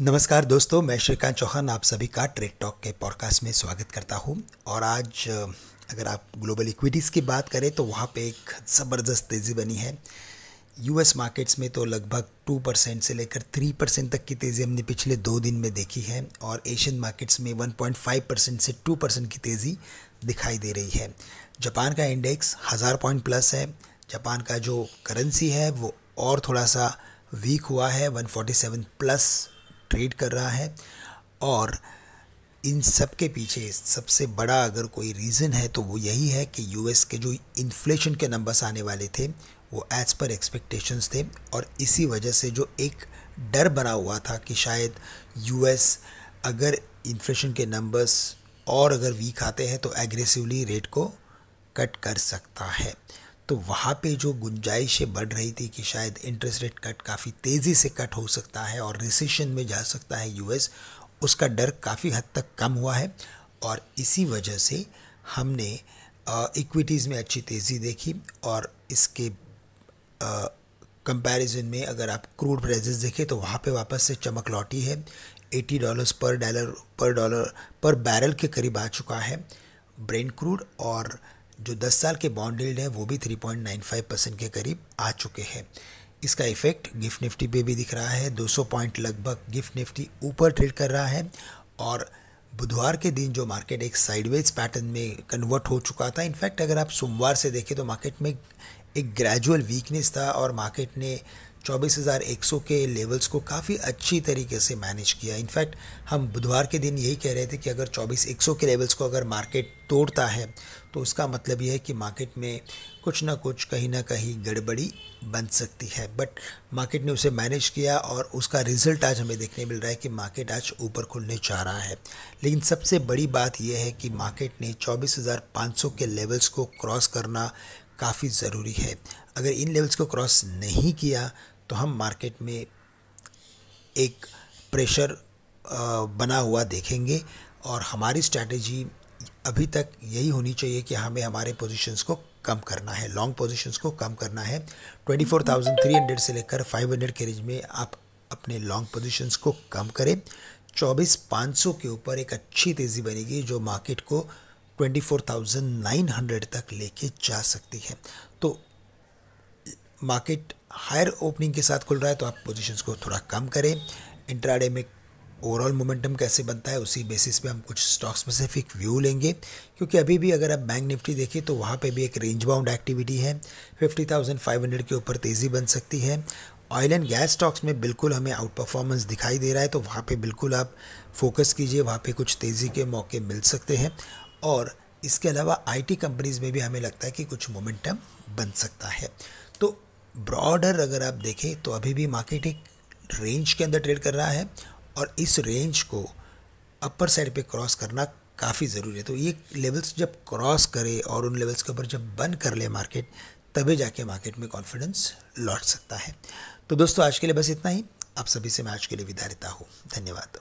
नमस्कार दोस्तों, मैं श्रीकांत चौहान, आप सभी का ट्रेड टॉक के पॉडकास्ट में स्वागत करता हूँ। और आज, अगर आप ग्लोबल इक्विटीज़ की बात करें तो वहाँ पे एक ज़बरदस्त तेज़ी बनी है। यूएस मार्केट्स में तो लगभग टू परसेंट से लेकर थ्री परसेंट तक की तेज़ी हमने पिछले दो दिन में देखी है, और एशियन मार्केट्स में वन पॉइंट फाइव परसेंट से टू परसेंट की तेज़ी दिखाई दे रही है। जापान का इंडेक्स हज़ार पॉइंट प्लस है। जापान का जो करेंसी है, वो और थोड़ा सा वीक हुआ है 147 प्लस ट्रेड कर रहा है और इन सब के पीछे सबसे बड़ा अगर कोई रीज़न है तो वो यही है कि यूएस के जो इन्फ्लेशन के नंबर्स आने वाले थे, वो एज़ पर एक्सपेक्टेशंस थे और इसी वजह से जो एक डर बना हुआ था कि शायद यूएस अगर इन्फ्लेशन के नंबर्स और अगर वीक आते हैं तो एग्रेसिवली रेट को कट कर सकता है। तो वहाँ पे जो गुंजाइशें बढ़ रही थी कि शायद इंटरेस्ट रेट कट काफ़ी तेज़ी से कट हो सकता है और रिसेशन में जा सकता है यूएस उसका डर काफ़ी हद तक कम हुआ है और इसी वजह से हमने इक्विटीज़ में अच्छी तेज़ी देखी और इसके कंपैरिजन में अगर आप क्रूड प्राइजेस देखें तो वहाँ पे वापस से चमक लौटी है। 80 डॉलर्स पर डॉलर पर डॉलर पर बैरल के करीब आ चुका है ब्रेन क्रूड और जो 10 साल के बॉन्ड डील्ड हैं, वो भी 3.95 परसेंट के करीब आ चुके हैं। इसका इफ़ेक्ट गिफ्ट निफ्टी पे भी दिख रहा है 200 पॉइंट लगभग गिफ्ट निफ्टी ऊपर ट्रेड कर रहा है और बुधवार के दिन जो मार्केट एक साइडवेज पैटर्न में कन्वर्ट हो चुका था। इनफैक्ट अगर आप सोमवार से देखें तो मार्केट में एक ग्रेजुअल वीकनेस था और मार्केट ने चौबीस हज़ार एक सौ के लेवल्स को काफ़ी अच्छी तरीके से मैनेज किया। इनफैक्ट हम बुधवार के दिन यही कह रहे थे कि अगर चौबीस एक सौ के लेवल्स को अगर मार्केट तोड़ता है तो उसका मतलब ये है कि मार्केट में कुछ ना कुछ कहीं ना कहीं गड़बड़ी बन सकती है। बट मार्केट ने उसे मैनेज किया और उसका रिज़ल्ट आज हमें देखने मिल रहा है कि मार्केट आज ऊपर खुलने जा रहा है। लेकिन सबसे बड़ी बात यह है कि मार्केट ने चौबीस हज़ार पाँच सौ के लेवल्स को क्रॉस करना काफ़ी ज़रूरी है। अगर इन लेवल्स को क्रॉस नहीं किया तो हम मार्केट में एक प्रेशर बना हुआ देखेंगे और हमारी स्ट्रैटेजी अभी तक यही होनी चाहिए कि हमें हमारे पोजीशंस को कम करना है लॉन्ग पोजीशंस को कम करना है। 24,300 से लेकर 500 के रेंज में आप अपने लॉन्ग पोजीशंस को कम करें। 24,500 के ऊपर एक अच्छी तेज़ी बनेगी जो मार्केट को 24,900 तक लेके जा सकती है। तो मार्केट हायर ओपनिंग के साथ खुल रहा है तो आप पोजीशंस को थोड़ा कम करें। इंट्राडे में ओवरऑल मोमेंटम कैसे बनता है उसी बेसिस पे हम कुछ स्टॉक स्पेसिफिक व्यू लेंगे। क्योंकि अभी भी अगर आप बैंक निफ्टी देखें तो वहाँ पे भी एक रेंज बाउंड एक्टिविटी है 50,500 के ऊपर तेज़ी बन सकती है। ऑयल एंड गैस स्टॉक्स में बिल्कुल हमें आउट परफॉर्मेंस दिखाई दे रहा है तो वहाँ पे बिल्कुल आप फोकस कीजिए वहाँ पे कुछ तेज़ी के मौके मिल सकते हैं। और इसके अलावा आईटी कंपनीज़ में भी हमें लगता है कि कुछ मोमेंटम बन सकता है। तो ब्रॉडर अगर आप देखें तो अभी भी मार्केट एक रेंज के अंदर ट्रेड कर रहा है और इस रेंज को अपर साइड पे क्रॉस करना काफ़ी ज़रूरी है। तो ये लेवल्स जब क्रॉस करे और उन लेवल्स के ऊपर जब बंद कर ले मार्केट तभी जाके मार्केट में कॉन्फिडेंस लौट सकता है। तो दोस्तों, आज के लिए बस इतना ही। आप सभी से मैं आज के लिए विदा लेता हूँ। धन्यवाद।